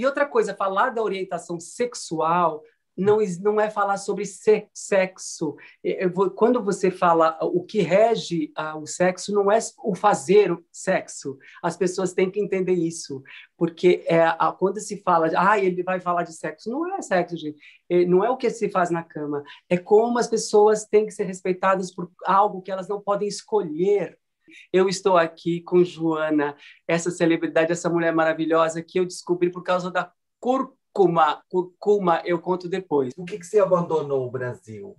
E outra coisa, falar da orientação sexual não, não é falar sobre sexo. Quando você fala o que rege o sexo, não é o fazer o sexo. As pessoas têm que entender isso, porque é, quando se fala, ah, ele vai falar de sexo, não é sexo, gente. Não é o que se faz na cama. É como as pessoas têm que ser respeitadas por algo que elas não podem escolher. Eu estou aqui com Joana, essa celebridade, essa mulher maravilhosa que eu descobri por causa da cor Curcuma, curcuma eu conto depois. Por que, que você abandonou o Brasil?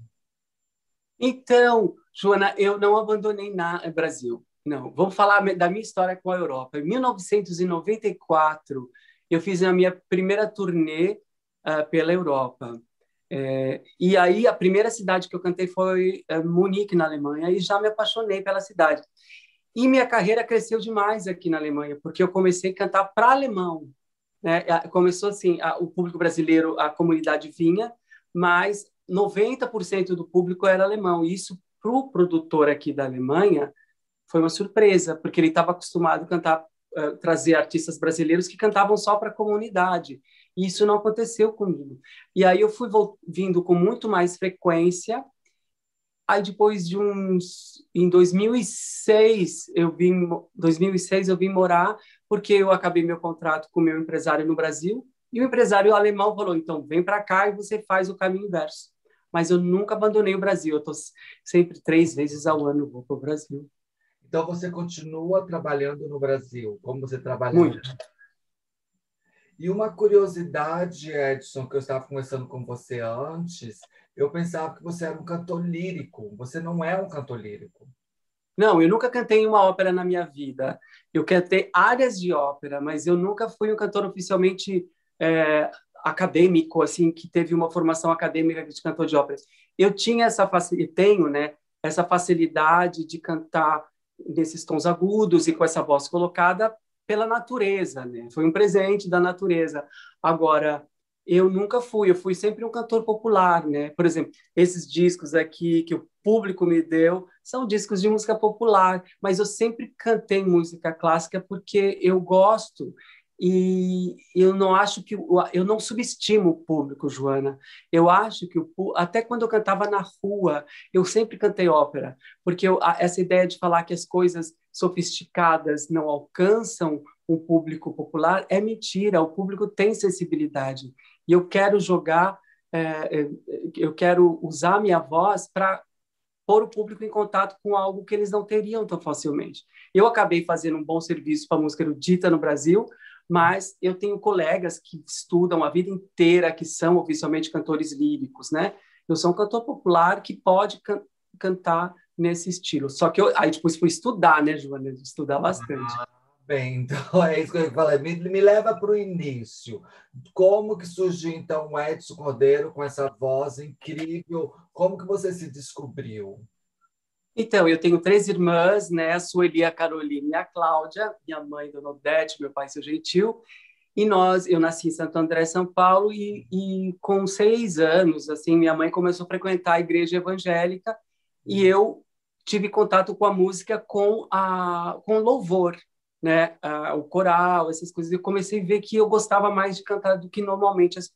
Então, Joana, eu não abandonei na eh, Brasil. Não, vamos falar da minha história com a Europa. Em 1994, eu fiz a minha primeira turnê uh, pela Europa. É, e aí, a primeira cidade que eu cantei foi uh, Munique, na Alemanha, e já me apaixonei pela cidade. E minha carreira cresceu demais aqui na Alemanha, porque eu comecei a cantar para alemão. Né? Começou assim, a, o público brasileiro, a comunidade vinha, mas 90% do público era alemão. E isso, para o produtor aqui da Alemanha, foi uma surpresa, porque ele estava acostumado a cantar, uh, trazer artistas brasileiros que cantavam só para a comunidade. E isso não aconteceu comigo. E aí eu fui vindo com muito mais frequência. Aí depois de uns, em 2006 eu vim, 2006 eu vim morar porque eu acabei meu contrato com meu empresário no Brasil e o empresário alemão falou: então vem para cá e você faz o caminho inverso. Mas eu nunca abandonei o Brasil, eu estou sempre três vezes ao ano vou para o Brasil. Então você continua trabalhando no Brasil, como você trabalha? Muito. E uma curiosidade, Edson, que eu estava conversando com você antes, eu pensava que você era um cantor lírico. Você não é um cantor lírico. Não, eu nunca cantei uma ópera na minha vida. Eu cantei áreas de ópera, mas eu nunca fui um cantor oficialmente é, acadêmico, assim, que teve uma formação acadêmica de cantor de óperas. Eu tinha essa facilidade, tenho, né, essa facilidade de cantar nesses tons agudos e com essa voz colocada pela natureza, né? Foi um presente da natureza. Agora, eu nunca fui, eu fui sempre um cantor popular, né? Por exemplo, esses discos aqui que o público me deu são discos de música popular, mas eu sempre cantei música clássica porque eu gosto e eu não acho que eu não subestimo o público, Joana. Eu acho que o até quando eu cantava na rua, eu sempre cantei ópera, porque eu, essa ideia de falar que as coisas sofisticadas não alcançam o público popular é mentira. O público tem sensibilidade e eu quero jogar, é, é, eu quero usar minha voz para pôr o público em contato com algo que eles não teriam tão facilmente. Eu acabei fazendo um bom serviço para a música erudita no Brasil, mas eu tenho colegas que estudam a vida inteira, que são oficialmente cantores líricos, né? Eu sou um cantor popular que pode can cantar nesse estilo. Só que eu aí depois fui estudar, né, Joana? Estudar bastante. Ah bem, então é isso que eu falei. Me, me leva para o início. Como que surgiu, então, o Edson Cordeiro com essa voz incrível? Como que você se descobriu? Então, eu tenho três irmãs, né? A Sueli, a Carolina e a Cláudia. Minha mãe, Dona Odete, meu pai, seu Gentil. E nós, eu nasci em Santo André, São Paulo, e, e com seis anos, assim, minha mãe começou a frequentar a igreja evangélica e eu tive contato com a música com a com louvor né, uh, o coral, essas coisas. Eu comecei a ver que eu gostava mais de cantar do que normalmente as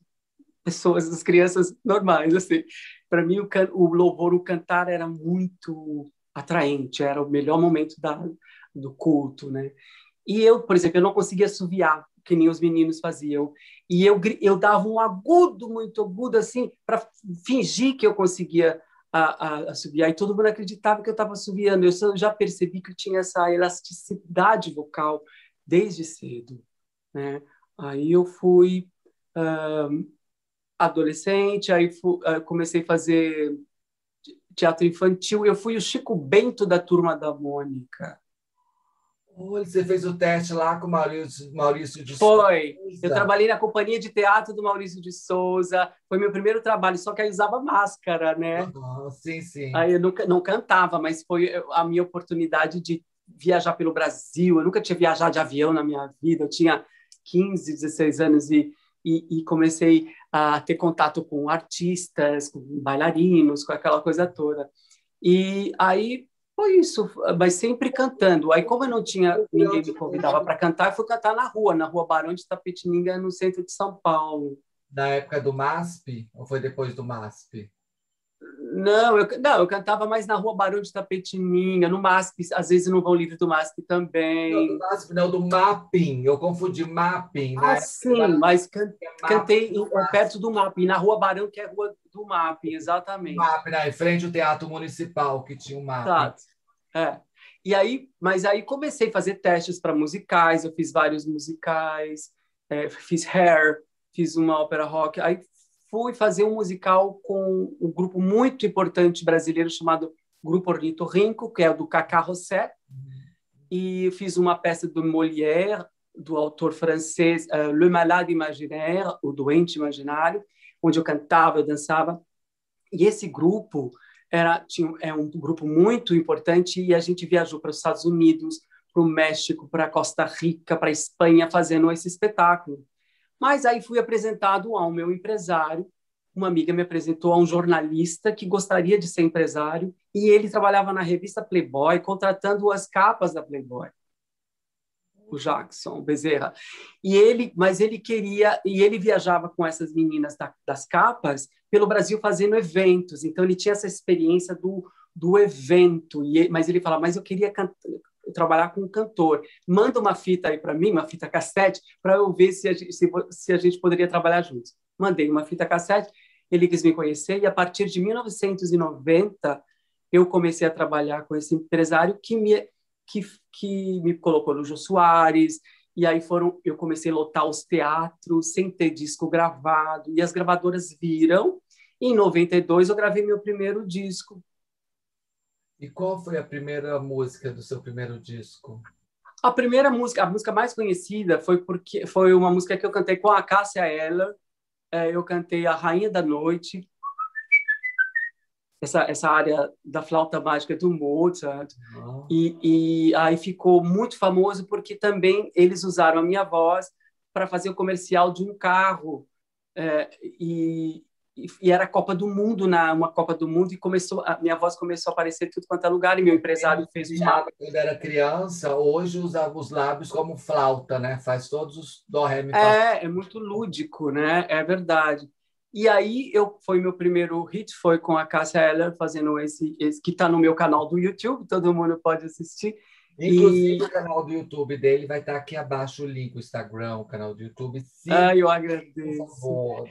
pessoas, as crianças normais, assim. Para mim o, can o louvor, o cantar era muito atraente, era o melhor momento da, do culto, né? E eu, por exemplo, eu não conseguia assoviar que nem os meninos faziam. E eu, eu dava um agudo, muito agudo, assim, para fingir que eu conseguia a, a, subir. Aí todo mundo acreditava que eu estava subiando. Eu já percebi que eu tinha essa elasticidade vocal desde cedo. Né? Aí eu fui uh, adolescente, aí fui, uh, comecei a fazer teatro infantil. Eu fui o Chico Bento da turma da Mônica. Olha, você fez o teste lá com o Maurício, Maurício de Foi. Souza. Eu trabalhei na companhia de teatro do Maurício de Souza. Foi meu primeiro trabalho, só que aí usava máscara, né? Uhum, sim, sim. Aí eu nunca, não cantava, mas foi a minha oportunidade de viajar pelo Brasil. Eu nunca tinha viajado de avião na minha vida. Eu tinha 15, 16 anos e, e, e comecei a ter contato com artistas, com bailarinos, com aquela coisa toda. E aí Foi isso, mas sempre cantando. Aí, como eu não tinha ninguém me convidava para cantar, eu fui cantar na rua, na rua Barão de Tapetininga, no centro de São Paulo. Na época do MASP? Ou foi depois do MASP? Não, eu, não, eu cantava mais na rua Barão de Tapetininha, no MASP, às vezes no Vão Livre do MASP também. Não, do MASP, não, do Mapping, eu confundi Mapping. Ah, sim, mas can, cantei em, perto do Mapping, na rua Barão, que é a rua do Mapping, exatamente. Mapping, né, em frente ao Teatro Municipal, que tinha o um Mapping. Exato, é. E aí, mas aí comecei a fazer testes para musicais, eu fiz vários musicais, é, fiz Hair, fiz uma ópera rock, aí fui fazer um musical com um grupo muito importante brasileiro chamado Grupo Ornitorrinco, que é o do Cacá Rosset, e fiz uma peça do Molière, do autor francês uh, Le Malade Imaginaire, o Doente Imaginário, onde eu cantava, eu dançava. E esse grupo era tinha, é um grupo muito importante e a gente viajou para os Estados Unidos, para o México, para Costa Rica, para a Espanha, fazendo esse espetáculo. Mas aí fui apresentado ao meu empresário. Uma amiga me apresentou a um jornalista que gostaria de ser empresário e ele trabalhava na revista Playboy, contratando as capas da Playboy. O Jackson Bezerra. E ele, mas ele queria e ele viajava com essas meninas da, das capas pelo Brasil fazendo eventos. Então ele tinha essa experiência do do evento. E, mas ele falava, mas eu queria cantar, trabalhar com um cantor. Manda uma fita aí para mim, uma fita cassete, para eu ver se a, gente, se, se a gente poderia trabalhar juntos. Mandei uma fita cassete, ele quis me conhecer e a partir de 1990 eu comecei a trabalhar com esse empresário que me que, que me colocou no Jô Soares e aí foram eu comecei a lotar os teatros sem ter disco gravado e as gravadoras viram. E em 92 eu gravei meu primeiro disco e qual foi a primeira música do seu primeiro disco? A primeira música, a música mais conhecida foi porque foi uma música que eu cantei com a Cássia Eller. É, eu cantei A Rainha da Noite, essa, essa área da flauta mágica do Mozart. Uhum. E, e aí ficou muito famoso porque também eles usaram a minha voz para fazer o comercial de um carro. É, e, e, era a Copa do Mundo na uma Copa do Mundo e começou a minha voz começou a aparecer tudo quanto é lugar e meu empresário fez uma quando era criança hoje usava os lábios como flauta né faz todos os dó ré mi é é muito lúdico né é verdade e aí eu foi meu primeiro hit foi com a Cássia Eller fazendo esse, esse que está no meu canal do YouTube todo mundo pode assistir Inclusive, e... o canal do YouTube dele vai estar aqui abaixo o link, o Instagram, o canal do YouTube. Sim, ah, eu agradeço. Por favor.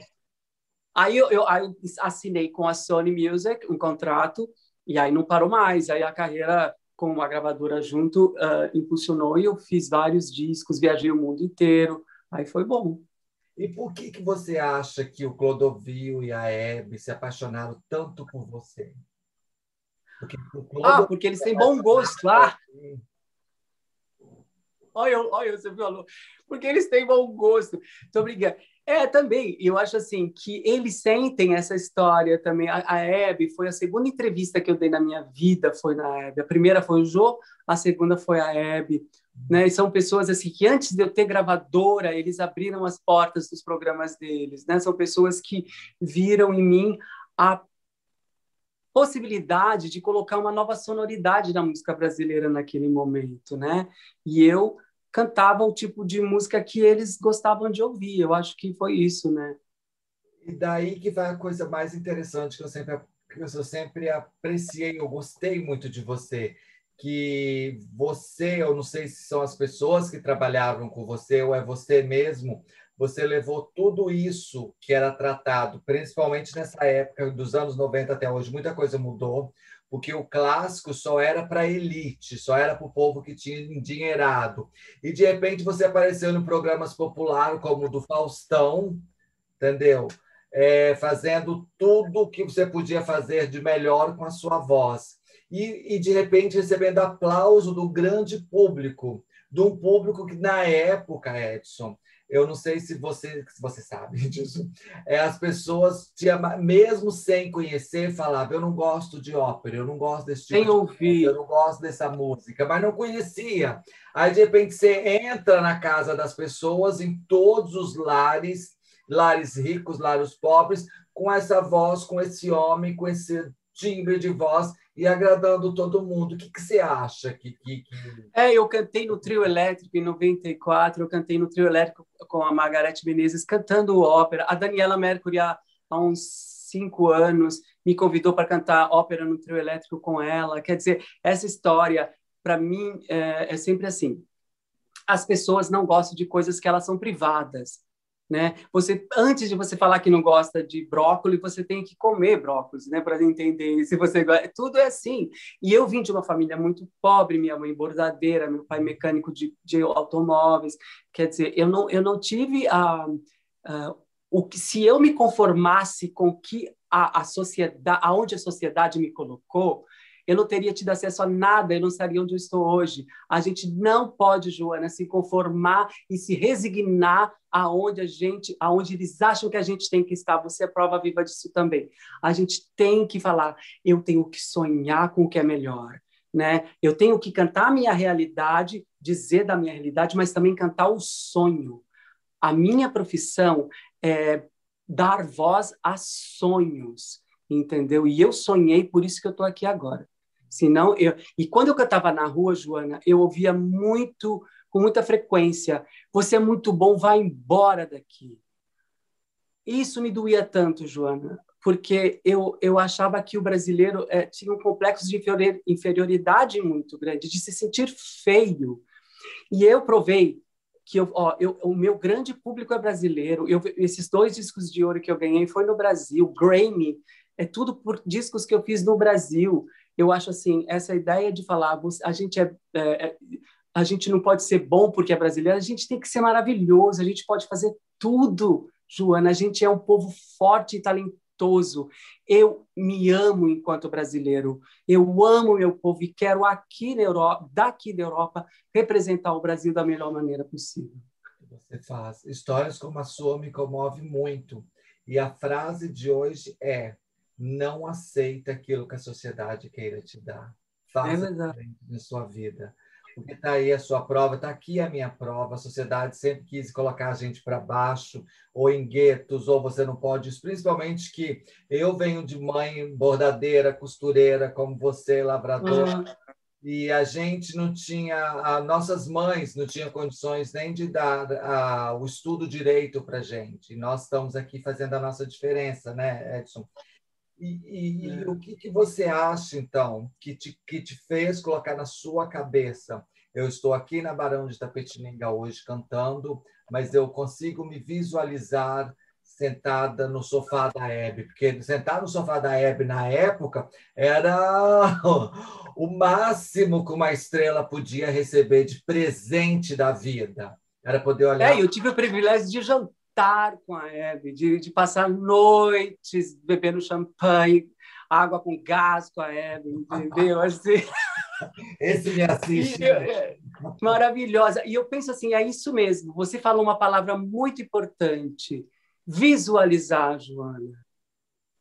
Aí eu, eu aí assinei com a Sony Music um contrato e aí não parou mais. Aí a carreira com uma gravadora junto uh, impulsionou e eu fiz vários discos, viajei o mundo inteiro. Aí foi bom. E por que, que você acha que o Clodovil e a Hebe se apaixonaram tanto por você? Porque, ah, porque eles têm bom gosto lá. Ah. Olha, olha, você viu? Porque eles têm bom gosto. Tô brincando. É, também. Eu acho assim que eles sentem essa história também. A, a Hebe foi a segunda entrevista que eu dei na minha vida, foi na Hebe. A primeira foi o Jô, a segunda foi a Hebe. Né? E são pessoas assim que antes de eu ter gravadora, eles abriram as portas dos programas deles, né? São pessoas que viram em mim a possibilidade de colocar uma nova sonoridade na música brasileira naquele momento, né? E eu cantava o tipo de música que eles gostavam de ouvir. Eu acho que foi isso, né? E daí que vai a coisa mais interessante que eu sempre que eu sempre apreciei, eu gostei muito de você, que você, eu não sei se são as pessoas que trabalhavam com você ou é você mesmo, você levou tudo isso que era tratado, principalmente nessa época dos anos 90 até hoje, muita coisa mudou porque o clássico só era para elite, só era para o povo que tinha endinheirado. E de repente você apareceu em programas populares como o do Faustão, entendeu? É, fazendo tudo o que você podia fazer de melhor com a sua voz. E, e de repente recebendo aplauso do grande público, de um público que na época, Edson, eu não sei se você, se você sabe disso, é, as pessoas, tinha, mesmo sem conhecer, falavam: eu não gosto de ópera, eu não gosto desse tipo sem de ouvir. eu não gosto dessa música, mas não conhecia. Aí, de repente, você entra na casa das pessoas, em todos os lares, lares ricos, lares pobres, com essa voz, com esse homem, com esse timbre de voz e agradando todo mundo. O que, que você acha? Que, que. É, eu cantei no Trio Elétrico em 94, eu cantei no Trio Elétrico com a Margarete Menezes, cantando ópera. A Daniela Mercury, há, há uns cinco anos, me convidou para cantar ópera no Trio Elétrico com ela. Quer dizer, essa história, para mim, é, é sempre assim. As pessoas não gostam de coisas que elas são privadas né? Você antes de você falar que não gosta de brócolis, você tem que comer brócolis, né, para entender se você gosta. Tudo é assim. E eu vim de uma família muito pobre, minha mãe bordadeira, meu pai mecânico de, de automóveis. Quer dizer, eu não eu não tive a, a o que se eu me conformasse com que a, a sociedade, aonde a sociedade me colocou, eu não teria tido acesso a nada, eu não estaria onde eu estou hoje. A gente não pode, Joana, se conformar e se resignar aonde a gente, aonde eles acham que a gente tem que estar. Você é prova viva disso também. A gente tem que falar, eu tenho que sonhar com o que é melhor. Né? Eu tenho que cantar a minha realidade, dizer da minha realidade, mas também cantar o sonho. A minha profissão é dar voz a sonhos, entendeu? E eu sonhei, por isso que eu estou aqui agora. Senão eu e quando eu cantava na rua, Joana, eu ouvia muito com muita frequência: "Você é muito bom, vai embora daqui". Isso me doía tanto, Joana, porque eu, eu achava que o brasileiro é, tinha um complexo de inferioridade muito grande, de se sentir feio. E eu provei que eu, ó, eu, o meu grande público é brasileiro. Eu, esses dois discos de ouro que eu ganhei foi no Brasil, Grammy, é tudo por discos que eu fiz no Brasil eu acho assim, essa ideia de falar, a gente é, é, é, a gente não pode ser bom porque é brasileiro, a gente tem que ser maravilhoso, a gente pode fazer tudo, Joana, a gente é um povo forte e talentoso. Eu me amo enquanto brasileiro. Eu amo meu povo e quero aqui na Europa, daqui da Europa, representar o Brasil da melhor maneira possível. Você faz. Histórias como a sua me comove muito. E a frase de hoje é: não aceita aquilo que a sociedade queira te dar. Faça é na sua vida. Porque está aí a sua prova, está aqui a minha prova. A sociedade sempre quis colocar a gente para baixo, ou em guetos, ou você não pode. Principalmente que eu venho de mãe bordadeira, costureira, como você, lavrador. Uhum. E a gente não tinha, as nossas mães não tinham condições nem de dar a, o estudo direito para gente. E nós estamos aqui fazendo a nossa diferença, né, Edson? E, e, e, o que, que você acha, então, que te, que te fez colocar na sua cabeça? Eu estou aqui na Barão de Tapetininga hoje cantando, mas eu consigo me visualizar sentada no sofá da Hebe, porque sentar no sofá da Hebe na época era o máximo que uma estrela podia receber de presente da vida. Era poder olhar. É, eu tive o privilégio de jantar estar com a Hebe, de, de passar noites bebendo champanhe, água com gás com a Hebe, entendeu? Assim... Esse me assiste. E, é, maravilhosa. E eu penso assim, é isso mesmo. Você falou uma palavra muito importante. Visualizar, Joana.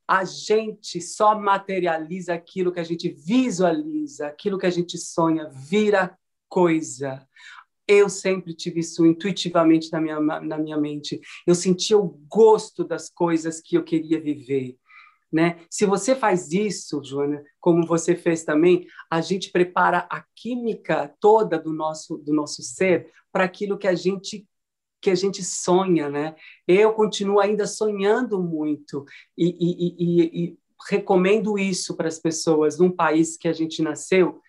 A gente só materializa aquilo que a gente visualiza, aquilo que a gente sonha, vira coisa. Eu sempre tive isso intuitivamente na minha, na minha mente. Eu sentia o gosto das coisas que eu queria viver. Né? Se você faz isso, Joana, como você fez também, a gente prepara a química toda do nosso do nosso ser para aquilo que a gente que a gente sonha, né? Eu continuo ainda sonhando muito e, e, e, e recomendo isso para as pessoas num país que a gente nasceu,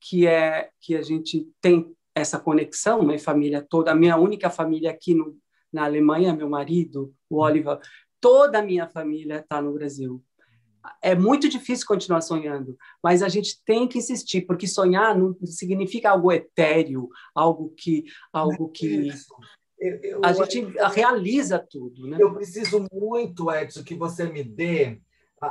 que é que a gente tem essa conexão, minha família toda, a minha única família aqui no, na Alemanha, meu marido, o Oliver, toda a minha família está no Brasil. É muito difícil continuar sonhando, mas a gente tem que insistir, porque sonhar não significa algo etéreo, algo que, algo que eu, eu, a gente eu, realiza tudo, né? Eu preciso muito, Edson, que você me dê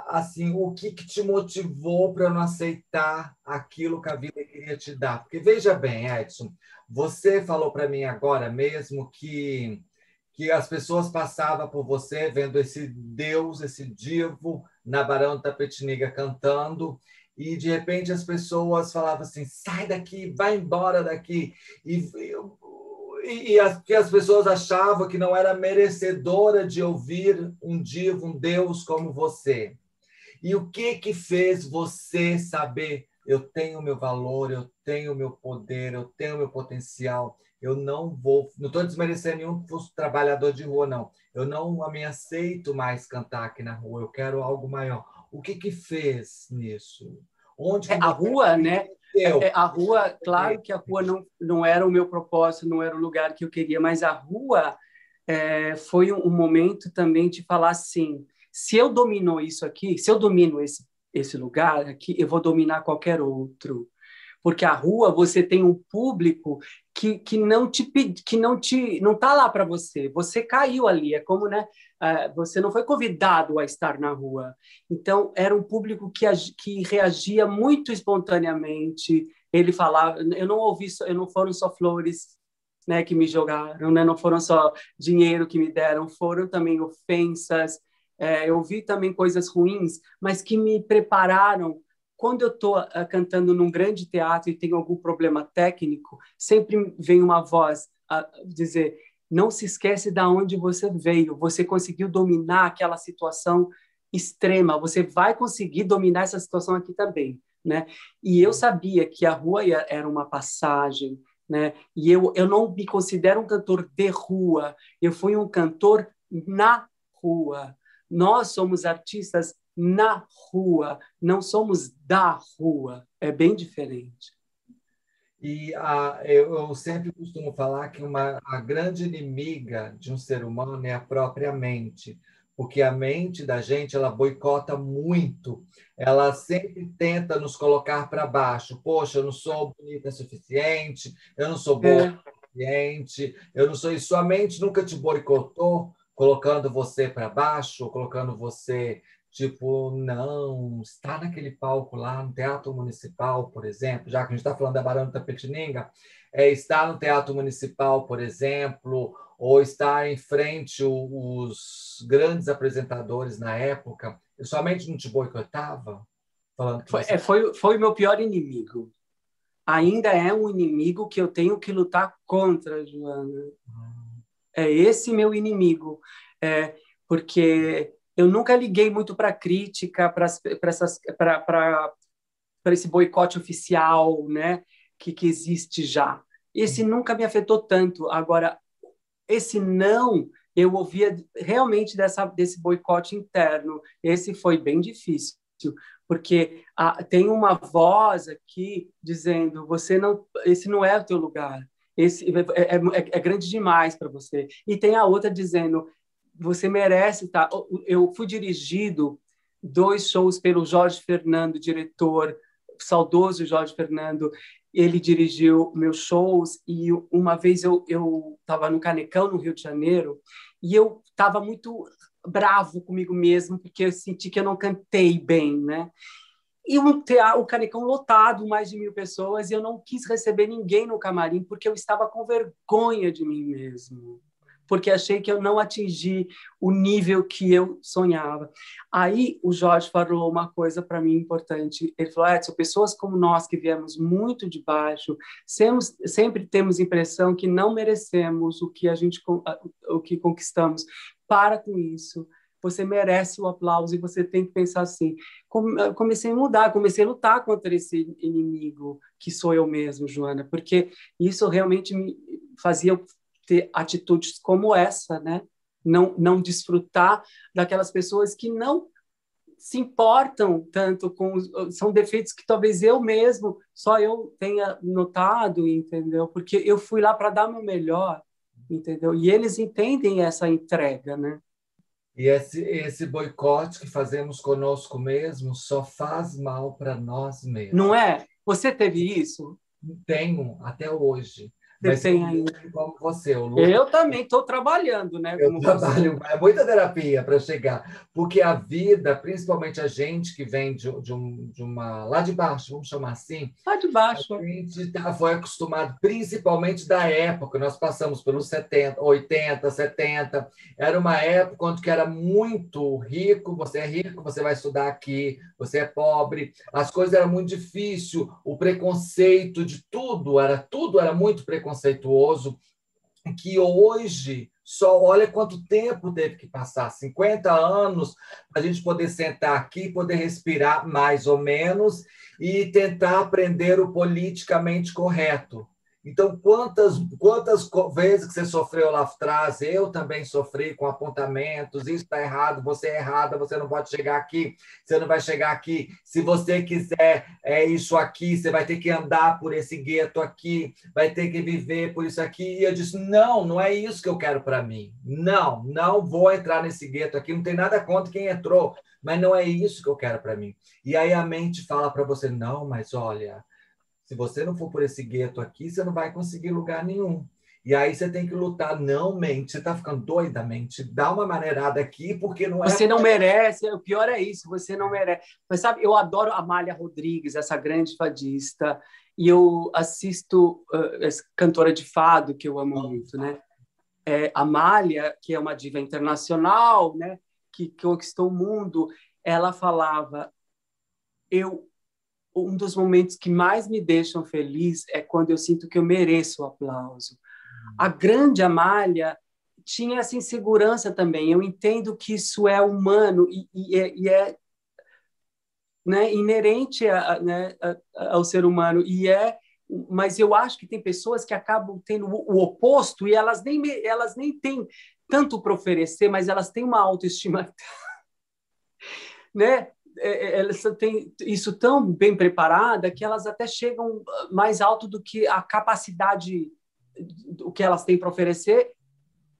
assim, o que, que te motivou para não aceitar aquilo que a vida queria te dar? Porque veja bem, Edson, você falou para mim agora mesmo que que as pessoas passavam por você vendo esse Deus, esse divo na Barão da Tapetiniga cantando e de repente as pessoas falavam assim: sai daqui, vai embora daqui. E, e, e as, que as pessoas achavam que não era merecedora de ouvir um divo, um Deus como você. E o que que fez você saber eu tenho meu valor, eu tenho meu poder, eu tenho meu potencial. Eu não vou, não estou desmerecendo nenhum trabalhador de rua, não. Eu não me aceito mais cantar aqui na rua. Eu quero algo maior. O que que fez nisso? Onde é, a rua, né? É, é, a rua, claro que a rua não, não era o meu propósito, não era o lugar que eu queria, mas a rua é, foi um, um momento também de falar assim: se eu domino isso aqui, se eu domino esse esse lugar aqui, eu vou dominar qualquer outro. Porque a rua você tem um público que, que não te que não te não tá lá para você. Você caiu ali, é como, né, uh, você não foi convidado a estar na rua. Então era um público que que reagia muito espontaneamente. Ele falava, eu não ouvi, eu não foram só flores né, que me jogaram, né? não foram só dinheiro que me deram, foram também ofensas, é, eu vi também coisas ruins, mas que me prepararam. Quando eu estou uh, cantando num grande teatro e tenho algum problema técnico, sempre vem uma voz dizer: não se esquece de onde você veio. Você conseguiu dominar aquela situação extrema. Você vai conseguir dominar essa situação aqui também, né? E eu sabia que a rua era uma passagem, né? E eu eu não me considero um cantor de rua. Eu fui um cantor na rua. Nós somos artistas na rua, não somos da rua. É bem diferente. E a, eu, eu, sempre costumo falar que uma, a grande inimiga de um ser humano é a própria mente, porque a mente da gente ela boicota muito, ela sempre tenta nos colocar para baixo. Poxa, eu não sou bonita o suficiente, eu não sou boa é. o suficiente, eu não sou isso. Sua mente nunca te boicotou, colocando você para baixo, colocando você tipo, não, está naquele palco lá no Teatro Municipal, por exemplo, já que a gente está falando da Barão de Tapetininga, é, está no Teatro Municipal, por exemplo, ou está em frente os grandes apresentadores na época, eu somente não te boicotava? Falando foi, você... é, foi, foi o meu pior inimigo. Ainda é um inimigo que eu tenho que lutar contra, Joana. Hum é esse meu inimigo, é, porque eu nunca liguei muito para crítica, para esse boicote oficial, né, que, que existe já. Esse nunca me afetou tanto. Agora, esse não, eu ouvia realmente dessa, desse boicote interno. Esse foi bem difícil, porque ah, tem uma voz aqui dizendo: você não, esse não é o teu lugar esse é, é, é, é grande demais para você. E tem a outra dizendo, você merece estar. Tá? Eu fui dirigido dois shows pelo Jorge Fernando, diretor, saudoso Jorge Fernando. Ele dirigiu meus shows e uma vez eu eu estava no Canecão no Rio de Janeiro e eu estava muito bravo comigo mesmo porque eu senti que eu não cantei bem, né? E um teatro, o Canecão lotado, mais de mil pessoas, e eu não quis receber ninguém no camarim porque eu estava com vergonha de mim mesmo, porque achei que eu não atingi o nível que eu sonhava. Aí o Jorge falou uma coisa para mim importante. Ele falou: Edson, pessoas como nós que viemos muito de baixo, sempre, sempre temos impressão que não merecemos o que a gente o que conquistamos. Para com isso você merece o aplauso e você tem que pensar assim. Comecei a mudar, comecei a lutar contra esse inimigo que sou eu mesmo, Joana, porque isso realmente me fazia ter atitudes como essa, né? Não, não desfrutar daquelas pessoas que não se importam tanto com são defeitos que talvez eu mesmo só eu tenha notado entendeu porque eu fui lá para dar meu melhor entendeu e eles entendem essa entrega né e esse, esse boicote que fazemos conosco mesmo só faz mal para nós mesmos. Não é? Você teve isso? Tenho, até hoje. Você tem ainda. Como você, eu, eu também estou trabalhando, né? Eu trabalho, você. é muita terapia para chegar, porque a vida, principalmente a gente que vem de, de, um, de uma lá de baixo, vamos chamar assim. Lá de baixo. A gente tá, foi acostumado, principalmente da época, nós passamos pelos 70, 80, 70. Era uma época onde que era muito rico, você é rico, você vai estudar aqui, você é pobre, as coisas eram muito difíceis, o preconceito de tudo, era tudo era muito preconceituoso, que hoje Só olha quanto tempo teve que passar 50 anos para a gente poder sentar aqui, poder respirar mais ou menos e tentar aprender o politicamente correto. Então, quantas, quantas vezes que você sofreu lá atrás, eu também sofri com apontamentos, isso está errado, você é errada, você não pode chegar aqui, você não vai chegar aqui. Se você quiser é isso aqui, você vai ter que andar por esse gueto aqui, vai ter que viver por isso aqui. E eu disse: não, não é isso que eu quero para mim. Não, não vou entrar nesse gueto aqui, não tem nada contra quem entrou, mas não é isso que eu quero para mim. E aí a mente fala para você: não, mas olha se você não for por esse gueto aqui, você não vai conseguir lugar nenhum. E aí você tem que lutar, não mente, você está ficando doida, mente, dá uma maneirada aqui, porque não é. Você não merece, o pior é isso, você não merece. Mas sabe, eu adoro Amália Rodrigues, essa grande fadista, e eu assisto uh, essa cantora de fado, que eu amo muito, né? É, Amália, que é uma diva internacional, né? Que, que conquistou o mundo, ela falava: Eu um dos momentos que mais me deixam feliz é quando eu sinto que eu mereço o aplauso. A grande Amália tinha essa insegurança também. Eu entendo que isso é humano e, e, é, e é né, inerente a, né, a, ao ser humano e é mas eu acho que tem pessoas que acabam tendo o, o oposto e elas nem elas nem têm tanto para oferecer mas elas têm uma autoestima né elas têm isso tão bem preparada que elas até chegam mais alto do que a capacidade o que elas têm para oferecer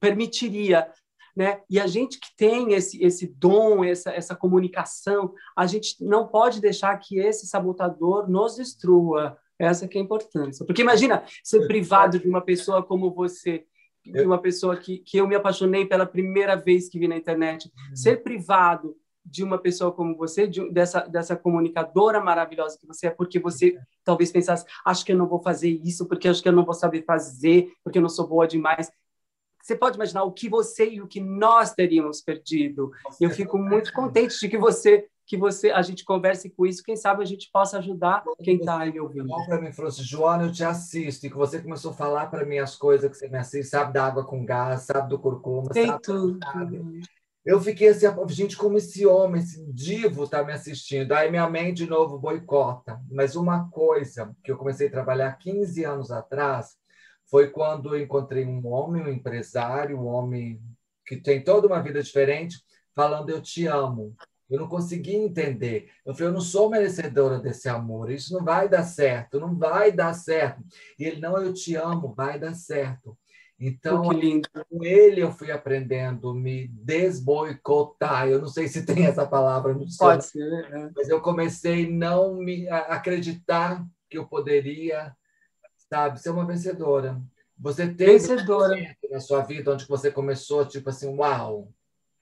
permitiria, né? E a gente que tem esse esse dom, essa essa comunicação, a gente não pode deixar que esse sabotador nos destrua. Essa que é a importância. Porque imagina ser privado de uma pessoa como você, de uma pessoa que, que eu me apaixonei pela primeira vez que vi na internet, uhum. ser privado de uma pessoa como você, de, dessa, dessa comunicadora maravilhosa que você é, porque você talvez pensasse, acho que eu não vou fazer isso, porque acho que eu não vou saber fazer, porque eu não sou boa demais. Você pode imaginar o que você e o que nós teríamos perdido. Eu fico muito contente de que você que você a gente converse com isso, quem sabe a gente possa ajudar quem está aí ouvindo. Para mim falou assim, Joana, eu te assisto, e que você começou a falar para mim as coisas que você me assiste, sabe da água com gás, sabe do curcuma, Sei sabe tudo. Sabe. Eu fiquei assim, gente, como esse homem, esse divo está me assistindo. Aí minha mãe, de novo, boicota. Mas uma coisa que eu comecei a trabalhar 15 anos atrás foi quando eu encontrei um homem, um empresário, um homem que tem toda uma vida diferente, falando eu te amo. Eu não consegui entender. Eu falei, eu não sou merecedora desse amor. Isso não vai dar certo, não vai dar certo. E ele, não, eu te amo, vai dar certo. Então, com ele eu fui aprendendo me desboicotar. Eu não sei se tem essa palavra no Pode ser, né? mas eu comecei a não me acreditar que eu poderia, sabe, ser uma vencedora. Você teve vencedora. na sua vida onde você começou tipo assim, uau,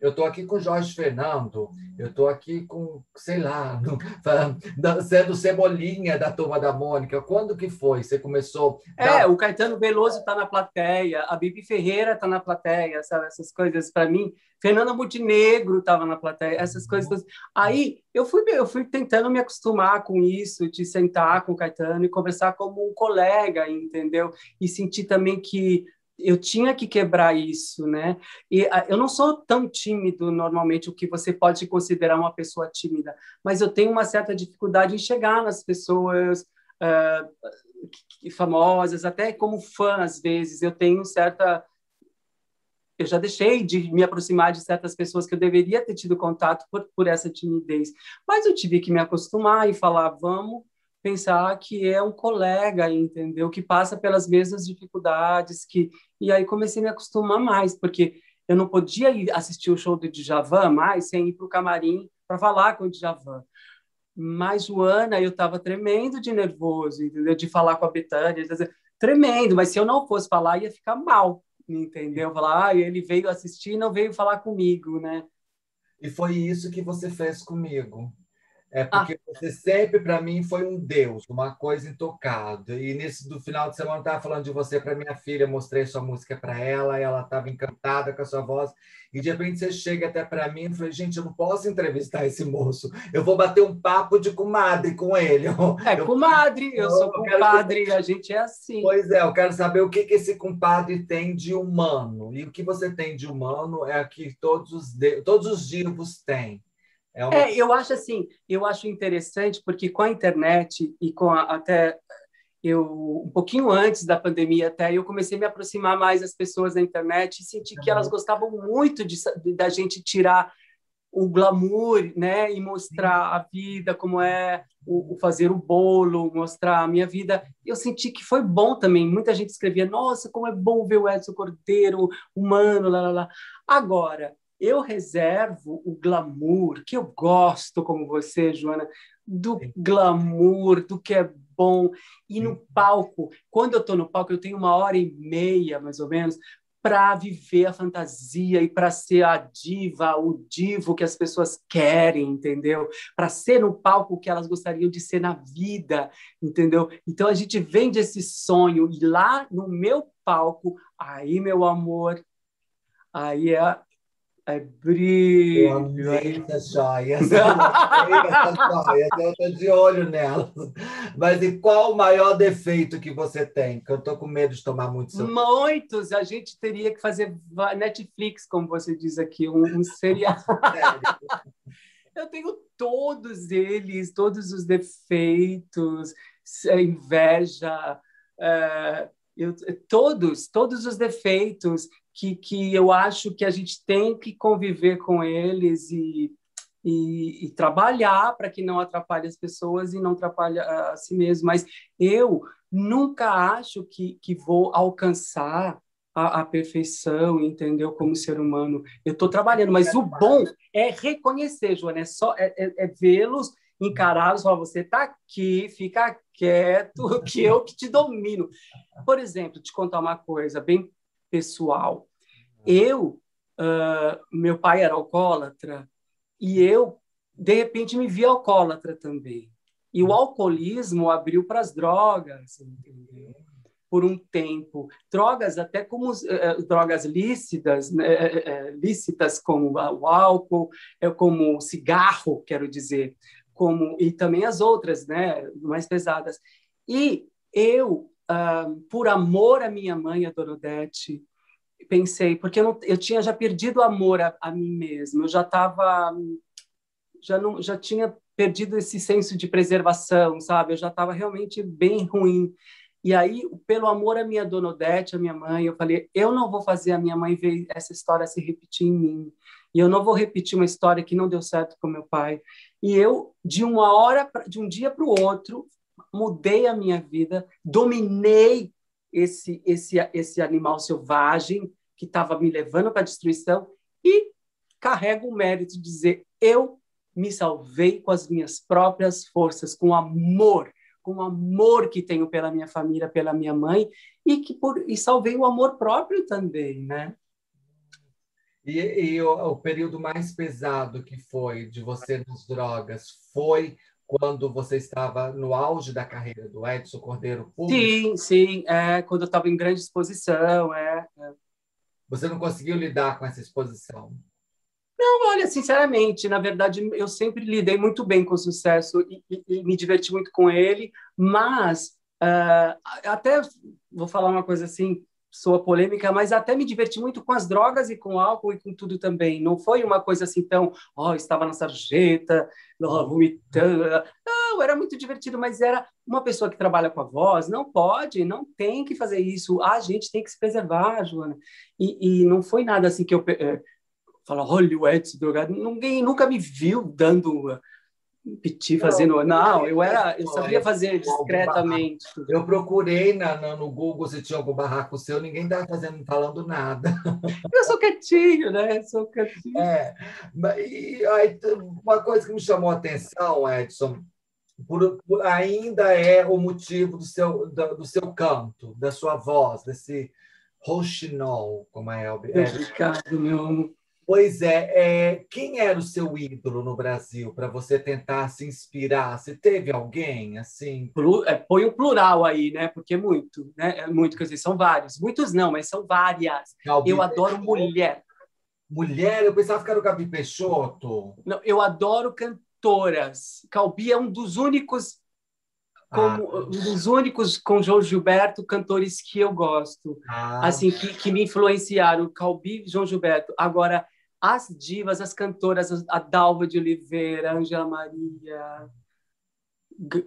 eu estou aqui com Jorge Fernando, eu estou aqui com, sei lá, sendo cebolinha da turma da Mônica. Quando que foi? Você começou? É, o Caetano Veloso está na plateia, a Bibi Ferreira está na plateia, sabe? Essas coisas para mim. Fernanda Montenegro estava na plateia, essas coisas. Aí eu fui, eu fui tentando me acostumar com isso, de sentar com o Caetano e conversar como um colega, entendeu? E sentir também que eu tinha que quebrar isso, né? E ah, eu não sou tão tímido normalmente, o que você pode considerar uma pessoa tímida, mas eu tenho uma certa dificuldade em chegar nas pessoas uh, famosas, até como fã às vezes. Eu tenho certa eu já deixei de me aproximar de certas pessoas que eu deveria ter tido contato por, por essa timidez, mas eu tive que me acostumar e falar, vamos pensar que é um colega, entendeu? Que passa pelas mesmas dificuldades, que e aí comecei a me acostumar mais, porque eu não podia ir assistir o show do Djavan mais sem ir para o camarim para falar com o Djavan. Mas, Joana, eu estava tremendo de nervoso, entendeu? De falar com a Betânia, tremendo, mas se eu não fosse falar, ia ficar mal, entendeu? Falar, ah, ele veio assistir não veio falar comigo, né? E foi isso que você fez comigo É porque ah. você sempre, para mim, foi um Deus, uma coisa intocada. E nesse do final de semana, eu estava falando de você para minha filha, mostrei sua música para ela, e ela estava encantada com a sua voz. E de repente você chega até para mim e fala: gente, eu não posso entrevistar esse moço, eu vou bater um papo de comadre com ele. É, eu, comadre, eu, eu sou compadre, a gente é assim. Pois é, eu quero saber o que, que esse compadre tem de humano. E o que você tem de humano é que todos os, de... todos os divos têm. É, uma... é, eu acho assim, eu acho interessante porque com a internet e com a, até eu um pouquinho antes da pandemia até eu comecei a me aproximar mais das pessoas da internet e senti que elas gostavam muito de, de, da gente tirar o glamour, né, e mostrar a vida como é, o, o, fazer o bolo, mostrar a minha vida. Eu senti que foi bom também. Muita gente escrevia: "Nossa, como é bom ver o Edson Cordeiro humano, lá, lá, lá". Agora, eu reservo o glamour, que eu gosto, como você, Joana, do glamour, do que é bom. E no palco, quando eu estou no palco, eu tenho uma hora e meia, mais ou menos, para viver a fantasia e para ser a diva, o divo que as pessoas querem, entendeu? Para ser no palco o que elas gostariam de ser na vida, entendeu? Então a gente vende esse sonho e lá no meu palco, aí meu amor, aí é brilho. Amei essas joias. Eu essas joias. Eu estou de olho nelas. Mas e qual o maior defeito que você tem? Que eu estou com medo de tomar muito seu... Muitos. A gente teria que fazer Netflix, como você diz aqui, um, um seriado. eu tenho todos eles, todos os defeitos, inveja, uh, eu, todos, todos os defeitos que, que eu acho que a gente tem que conviver com eles e, e, e trabalhar para que não atrapalhe as pessoas e não atrapalhe a, a si mesmo. Mas eu nunca acho que, que vou alcançar a, a, perfeição, entendeu? Como ser humano. Eu estou trabalhando, mas o bom é reconhecer, Joana, é, só, é, é, é vê-los, encará-los, falar, você está aqui, fica quieto, que eu que te domino. Por exemplo, te contar uma coisa bem pessoal. Eu, uh, meu pai era alcoólatra e eu, de repente, me vi alcoólatra também. E o alcoolismo abriu para as drogas, entendeu? Por um tempo. Drogas até como uh, drogas lícitas, né, uh, lícitas como o álcool, como o cigarro, quero dizer, como e também as outras, né, mais pesadas. E eu uh, por amor à minha mãe, a Dorodete, pensei, porque eu, não, eu tinha já perdido o amor a, a mim mesma, eu já estava, já não, já tinha perdido esse senso de preservação, sabe? Eu já estava realmente bem ruim. E aí, pelo amor à minha dona Odete, a minha mãe, eu falei, eu não vou fazer a minha mãe ver essa história se repetir em mim. E eu não vou repetir uma história que não deu certo com meu pai. E eu, de uma hora, de um dia para o outro, mudei a minha vida, dominei esse esse esse animal selvagem que estava me levando para a destruição e carrego o mérito de dizer eu me salvei com as minhas próprias forças, com amor, com o amor que tenho pela minha família, pela minha mãe e que por e salvei o amor próprio também, né? E, e o, o período mais pesado que foi de você nas drogas foi quando você estava no auge da carreira do Edson Cordeiro Público? Sim, sim, é, quando eu estava em grande exposição. É, é. Você não conseguiu lidar com essa exposição? Não, olha, sinceramente, na verdade, eu sempre lidei muito bem com o sucesso e, e, e me diverti muito com ele, mas uh, até vou falar uma coisa assim, soa polêmica, mas até me diverti muito com as drogas e com álcool e com tudo também. Não foi uma coisa assim tão, ó, oh, estava na sarjeta, oh, vomitando. Não, era muito divertido, mas era uma pessoa que trabalha com a voz, não pode, não tem que fazer isso. A gente tem que se preservar, Joana. E, e não foi nada assim que eu é, falo, olha o Edson drogado. Ninguém nunca me viu dando piti fazendo. Não, eu era, eu sabia fazer discretamente. Eu procurei na, na, no Google se tinha algum barraco seu, ninguém estava fazendo, falando nada. Eu sou quietinho, né? Eu sou quietinho. É, e, aí, uma coisa que me chamou a atenção, Edson, por, por, ainda é o motivo do seu, do, do, seu canto, da sua voz, desse roxinol, como é Obrigado, meu amor. Pois é, é, quem era o seu ídolo no Brasil para você tentar se inspirar? Você teve alguém assim? É, põe o plural aí, né? Porque é muito, né? É muito, quer dizer, são vários. Muitos não, mas são várias. Eu adoro mulher. Mulher? Eu pensava que era o Gabi Peixoto. Não, eu adoro cantoras. Calbi é um dos únicos como ah. um dos únicos com João Gilberto cantores que eu gosto, ah. assim que, que me influenciaram, Calbi, João Gilberto. Agora as divas, as cantoras, a Dalva de Oliveira, Angela Maria,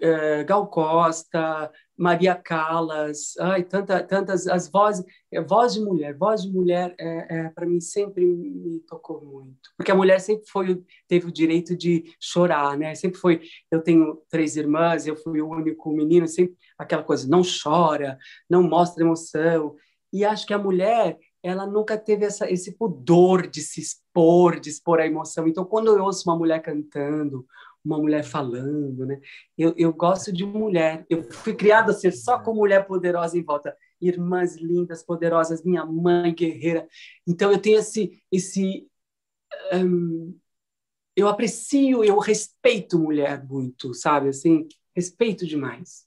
é, Gal Costa, Maria Callas, ai, tanta, tantas as vozes, é, voz de mulher, voz de mulher é, é para mim sempre me tocou muito, porque a mulher sempre foi teve o direito de chorar, né? Sempre foi. Eu tenho três irmãs, eu fui o único menino, sempre aquela coisa, não chora, não mostra emoção. E acho que a mulher ela nunca teve essa, esse pudor de se expor, de expor a emoção. Então, quando eu ouço uma mulher cantando, uma mulher falando, né? Eu, eu gosto de mulher. Eu fui criada a ser só com mulher poderosa em volta, irmãs lindas, poderosas, minha mãe guerreira. Então eu tenho esse esse um, eu aprecio, eu respeito mulher muito, sabe? Assim, respeito demais.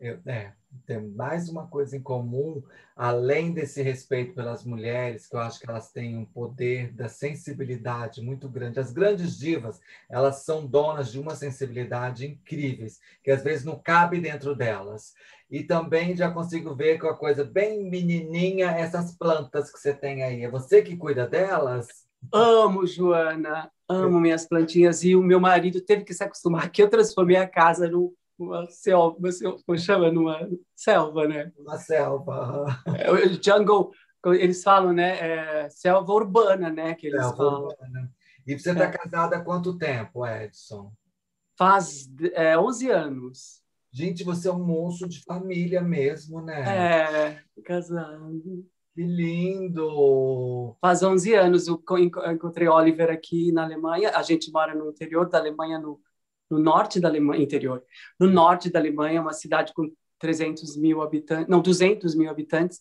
Eu, é, tem mais uma coisa em comum, além desse respeito pelas mulheres, que eu acho que elas têm um poder da sensibilidade muito grande. As grandes divas, elas são donas de uma sensibilidade incríveis, que às vezes não cabe dentro delas. E também já consigo ver com a coisa bem menininha essas plantas que você tem aí. É você que cuida delas? Amo, Joana. Amo minhas plantinhas. E o meu marido teve que se acostumar que eu transformei a casa num uma selva, como chama? Numa selva, né? Uma selva. É, jungle, eles falam, né? É, selva urbana, né? Que eles selva falam. Urbana. E você está é. casada há quanto tempo, Edson? Faz é, 11 anos. Gente, você é um monstro de família mesmo, né? É, casado. Que lindo! Faz 11 anos eu encontrei Oliver aqui na Alemanha. A gente mora no interior da Alemanha, no no norte da Alemanha, interior, no norte da Alemanha, uma cidade com 300 mil habitantes, não, 200 mil habitantes,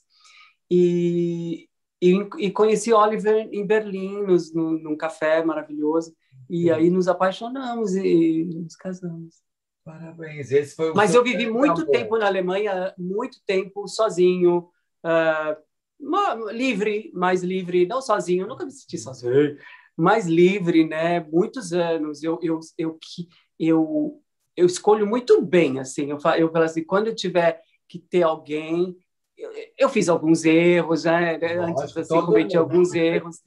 e, e, e conheci Oliver em Berlim, nos, no, num café maravilhoso, e aí nos apaixonamos e nos casamos. Parabéns, esse foi o Mas eu vivi muito amor. tempo na Alemanha, muito tempo sozinho, uh, livre, mais livre, não sozinho, nunca me senti sozinho, mais livre, né? Muitos anos. Eu, eu, eu, eu, eu escolho muito bem, assim, eu, eu falo assim, quando eu tiver que ter alguém, eu, eu fiz alguns erros, né? Antes assim, cometi alguns erros,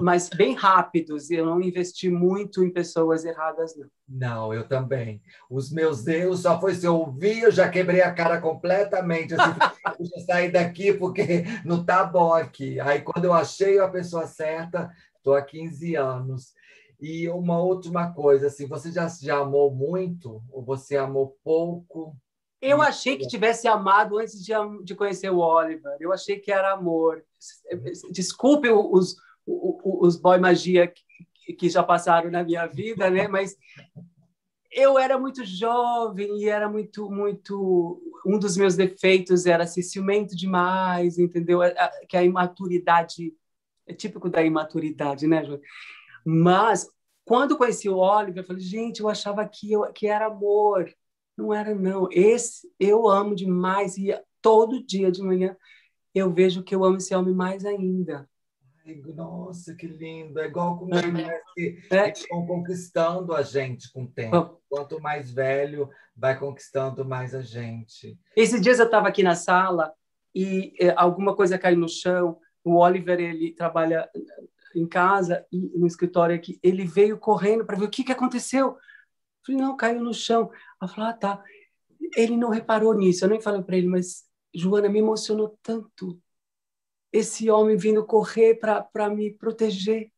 mas bem rápidos. Eu não investi muito em pessoas erradas, não. Não, eu também. Os meus erros só foi se eu ouvir, eu já quebrei a cara completamente. Assim, eu sair daqui porque não tá bom aqui. Aí quando eu achei a pessoa certa, estou há 15 anos. E uma última coisa, assim, você já, já amou muito ou você amou pouco? Eu achei que tivesse amado antes de, de conhecer o Oliver. Eu achei que era amor. Desculpe os, os, os boy magia que, que já passaram na minha vida, né? Mas eu era muito jovem e era muito muito um dos meus defeitos era ser ciumento demais entendeu que a imaturidade é típico da imaturidade né João? Mas, quando conheci o Oliver, eu falei, gente, eu achava que, eu, que era amor. Não era, não. Esse eu amo demais. E todo dia de manhã eu vejo que eu amo esse homem mais ainda. Ai, nossa, que lindo. É igual comigo, né? Que é. eles vão conquistando a gente com o tempo. Quanto mais velho, vai conquistando mais a gente. Esses dias eu estava aqui na sala e eh, alguma coisa caiu no chão. O Oliver, ele trabalha em casa e no escritório aqui. Ele veio correndo para ver o que, que aconteceu. Eu falei, não, caiu no chão. Ela falou, ah, tá. Ele não reparou nisso. Eu nem falei para ele, mas Joana me emocionou tanto. Esse homem vindo correr para me proteger.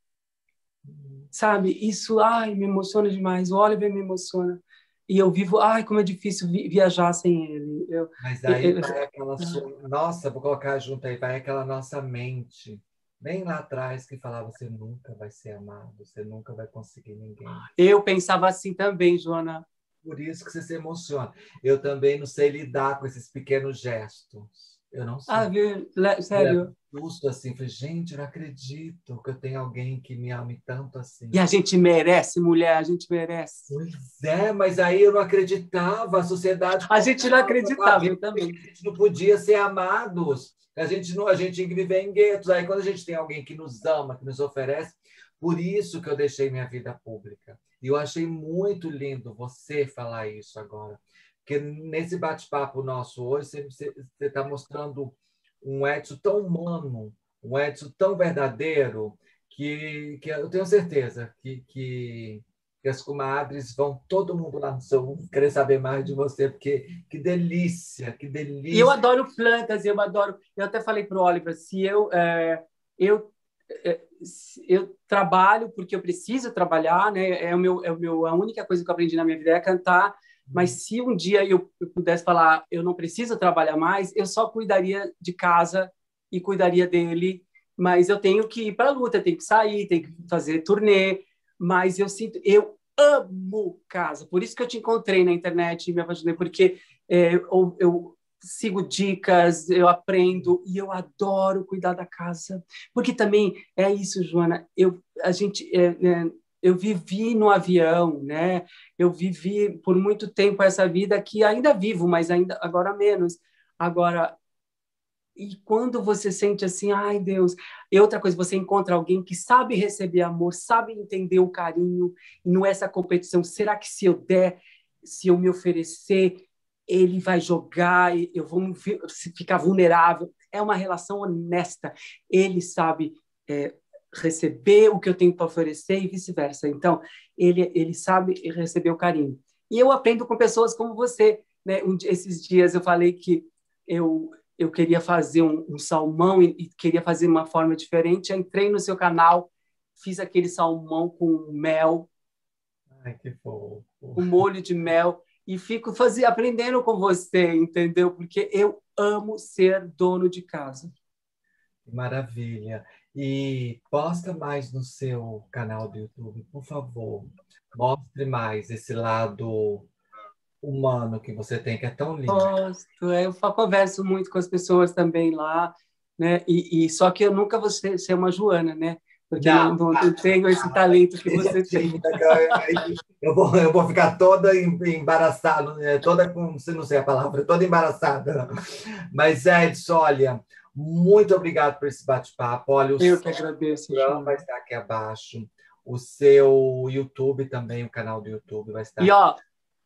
Sabe? Isso, ai, me emociona demais. O Oliver me emociona e eu vivo, ai, como é difícil viajar sem ele. Eu, Mas aí eu, vai aquela sua, nossa, vou colocar junto aí, vai aquela nossa mente bem lá atrás que falava você nunca vai ser amado, você nunca vai conseguir ninguém. Eu pensava assim também, Joana. Por isso que você se emociona. Eu também não sei lidar com esses pequenos gestos. Eu não sei. Ah, viu? Le- sério. Justo assim, falei, gente, eu não acredito que eu tenho alguém que me ame tanto assim. E a gente merece, mulher, a gente merece. Pois é, mas aí eu não acreditava, a sociedade. A gente não acreditava, eu também. A gente não podia ser amados. A gente não, a gente tinha que viver em guetos. Aí quando a gente tem alguém que nos ama, que nos oferece, por isso que eu deixei minha vida pública. E eu achei muito lindo você falar isso agora. Porque nesse bate-papo nosso hoje, você está mostrando um Edson tão humano, um Edson tão verdadeiro, que, que eu tenho certeza que, que, que as comadres vão todo mundo lá no seu querer saber mais de você, porque que delícia, que delícia. Eu adoro plantas, eu adoro. Eu até falei para o Oliver, se eu, é, eu, é, eu trabalho porque eu preciso trabalhar, né? É o meu, é o meu, a única coisa que eu aprendi na minha vida é cantar. Mas se um dia eu, eu pudesse falar, eu não preciso trabalhar mais, eu só cuidaria de casa e cuidaria dele. Mas eu tenho que ir para a luta, tenho que sair, tenho que fazer turnê. Mas eu sinto, eu amo casa. Por isso que eu te encontrei na internet e me apaixonei, porque é, eu, eu sigo dicas, eu aprendo e eu adoro cuidar da casa. Porque também é isso, Joana. Eu, a gente, é, é, eu vivi no avião, né? Eu vivi por muito tempo essa vida que ainda vivo, mas ainda agora menos. Agora e quando você sente assim, ai Deus, e outra coisa, você encontra alguém que sabe receber amor, sabe entender o carinho, e não é essa competição. Será que se eu der, se eu me oferecer, ele vai jogar, eu vou ficar vulnerável? É uma relação honesta. Ele sabe é, receber o que eu tenho para oferecer e vice-versa. Então, ele, ele sabe receber o carinho. E eu aprendo com pessoas como você. Né? Um, esses dias eu falei que eu eu queria fazer um, um salmão e, e, queria fazer uma forma diferente. Eu entrei no seu canal, fiz aquele salmão com mel, Ai, que fofo. com molho de mel e fico fazer, aprendendo com você, entendeu? Porque eu amo ser dono de casa. Maravilha. E posta mais no seu canal do YouTube, por favor. Mostre mais esse lado humano que você tem, que é tão lindo. Gosto, é, eu converso muito com as pessoas também lá, né? E, e só que eu nunca vou ser, ser uma Joana, né? Porque não, não, não tenho esse talento que você tem. Eu vou, eu vou ficar toda embaraçada, né? toda com, não sei a palavra, toda embaraçada. Mas, Edson, olha, muito obrigado por esse bate-papo. Olha, o eu que agradeço. vai estar aqui abaixo. O seu YouTube também, o canal do YouTube vai estar. E ó,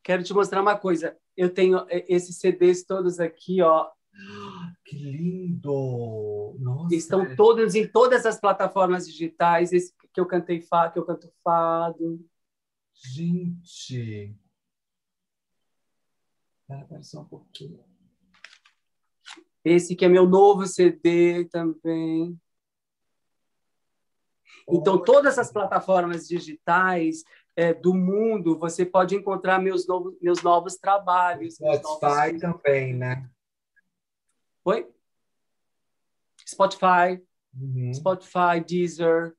quero te mostrar uma coisa. Eu tenho esses CDs todos aqui, ó. Que lindo! Nossa. Estão todos em todas as plataformas digitais. Esse que eu cantei fado, que eu canto fado. Gente. Espera só um pouquinho. Esse que é meu novo CD também. Então, todas as plataformas digitais é, do mundo, você pode encontrar meus novos, meus novos trabalhos. Spotify novos... também, né? Oi? Spotify, uhum. Spotify, Deezer,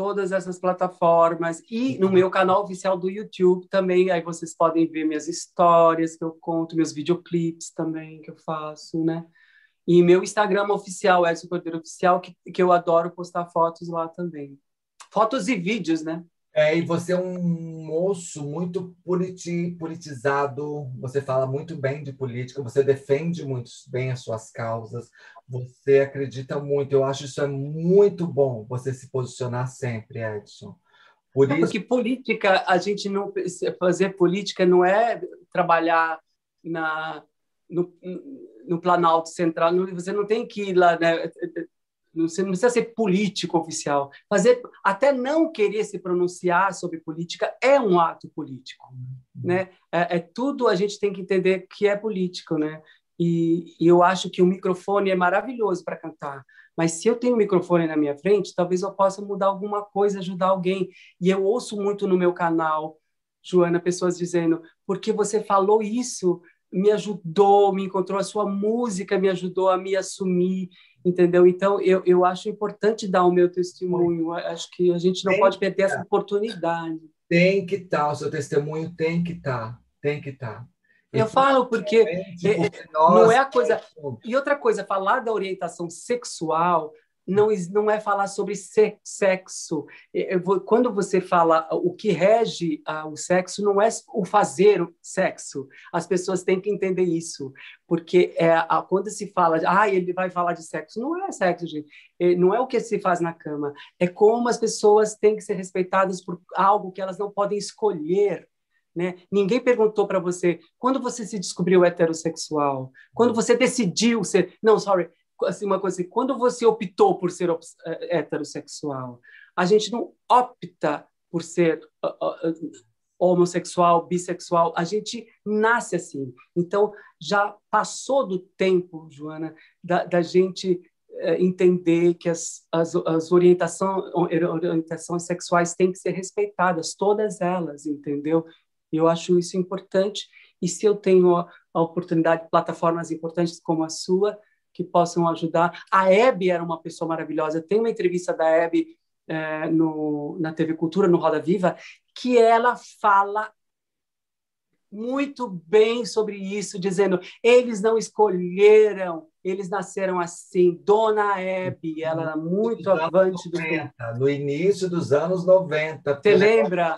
todas essas plataformas. E no meu canal oficial do YouTube também, aí vocês podem ver minhas histórias que eu conto, meus videoclipes também que eu faço, né? E meu Instagram oficial, Edson Cordeiro Oficial, que, que eu adoro postar fotos lá também. Fotos e vídeos, né? É, e você é um moço muito politi politizado, você fala muito bem de política, você defende muito bem as suas causas, você acredita muito. Eu acho isso é muito bom, você se posicionar sempre, Edson. Por é isso... Porque política, a gente não fazer política não é trabalhar na no, no Planalto Central, você não tem que ir lá, né? Você não precisa ser político oficial. Fazer, até não querer se pronunciar sobre política é um ato político, né? É, é tudo a gente tem que entender que é político, né? E, e eu acho que o microfone é maravilhoso para cantar. Mas se eu tenho um microfone na minha frente, talvez eu possa mudar alguma coisa, ajudar alguém. E eu ouço muito no meu canal, Joana, pessoas dizendo: porque você falou isso, me ajudou, me encontrou a sua música, me ajudou a me assumir, entendeu? Então, eu, eu acho importante dar o meu testemunho, acho que a gente não tem pode perder essa oportunidade. Tem que estar, o seu testemunho tem que estar, tem que estar. Eu falo porque é, não é a coisa. E outra coisa, falar da orientação sexual não, não é falar sobre sexo. Quando você fala o que rege o sexo, não é o fazer o sexo. As pessoas têm que entender isso. Porque é, quando se fala, ah, ele vai falar de sexo, não é sexo, gente. Não é o que se faz na cama. É como as pessoas têm que ser respeitadas por algo que elas não podem escolher. Né? Ninguém perguntou para você quando você se descobriu heterossexual, quando você decidiu ser. Não, sorry, assim, uma coisa assim, quando você optou por ser eh, heterossexual, a gente não opta por ser homossexual, bissexual, a gente nasce assim. Então, já passou do tempo, Joana, da, da gente uh, entender que as, as, as orientação, orientações sexuais têm que ser respeitadas, todas elas, entendeu? Eu acho isso importante. E se eu tenho a oportunidade, plataformas importantes como a sua, que possam ajudar. A Hebe era uma pessoa maravilhosa. Tem uma entrevista da Hebe é, no, na TV Cultura, no Roda Viva, que ela fala muito bem sobre isso, dizendo eles não escolheram, eles nasceram assim. Dona Hebe, ela era muito avante 90, do tempo. No início dos anos 90. Você lembra?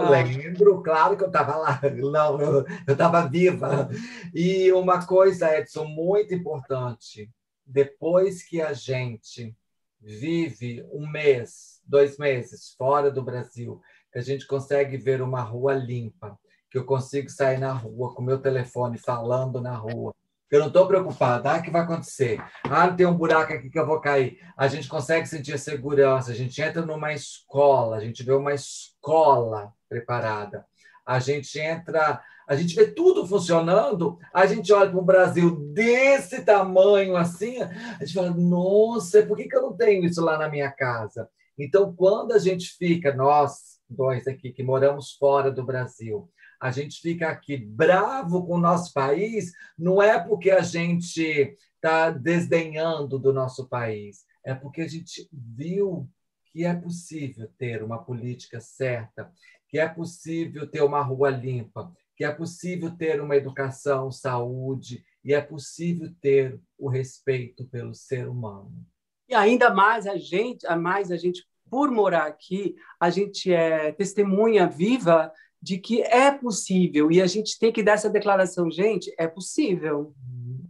ah. Lembro, claro que eu estava lá, não, eu estava viva. E uma coisa, Edson, muito importante, depois que a gente vive um mês, dois meses fora do Brasil, que a gente consegue ver uma rua limpa, que eu consigo sair na rua com meu telefone falando na rua. Eu não estou preocupado, ah, o que vai acontecer? Ah, tem um buraco aqui que eu vou cair. A gente consegue sentir segurança, a gente entra numa escola, a gente vê uma escola preparada, a gente entra, a gente vê tudo funcionando, a gente olha para um Brasil desse tamanho assim, a gente fala, nossa, por que, que eu não tenho isso lá na minha casa? Então, quando a gente fica, nós dois aqui que moramos fora do Brasil, a gente fica aqui bravo com o nosso país, não é porque a gente está desdenhando do nosso país, é porque a gente viu que é possível ter uma política certa, que é possível ter uma rua limpa, que é possível ter uma educação, saúde, e é possível ter o respeito pelo ser humano. E ainda mais a gente, a mais a gente por morar aqui, a gente é testemunha viva de que é possível e a gente tem que dar essa declaração, gente, é possível.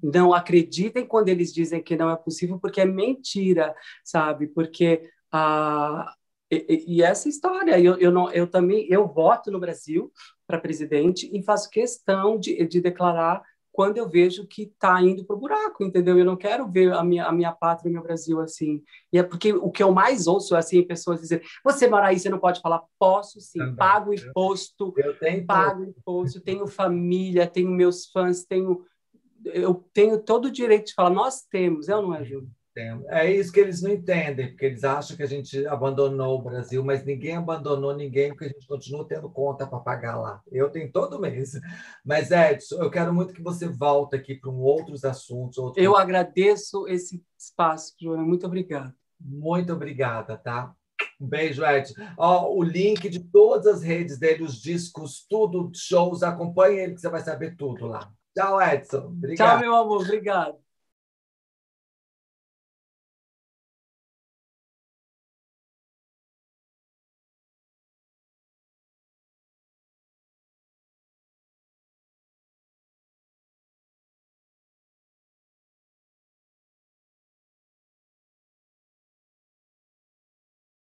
Não acreditem quando eles dizem que não é possível, porque é mentira, sabe? Porque a e, e, essa história, eu, eu, não, eu também eu voto no Brasil para presidente e faço questão de, de declarar quando eu vejo que está indo para o buraco, entendeu? Eu não quero ver a minha, a minha pátria, o meu Brasil assim. E é porque o que eu mais ouço é assim, pessoas dizendo: você mora aí, você não pode falar, posso sim, Também. pago imposto, eu tenho pago imposto, tenho família, tenho meus fãs, tenho. Eu tenho todo o direito de falar, nós temos, eu não é, Júlio? É isso que eles não entendem, porque eles acham que a gente abandonou o Brasil, mas ninguém abandonou ninguém, porque a gente continua tendo conta para pagar lá. Eu tenho todo mês. Mas, Edson, eu quero muito que você volte aqui para um outros assuntos. Outros... Eu agradeço esse espaço, Joana. Muito obrigado. Muito obrigada, tá? Um beijo, Edson. Ó, o link de todas as redes dele, os discos, tudo, shows, acompanhe ele que você vai saber tudo lá. Tchau, Edson. Obrigado. Tchau, meu amor. Obrigado.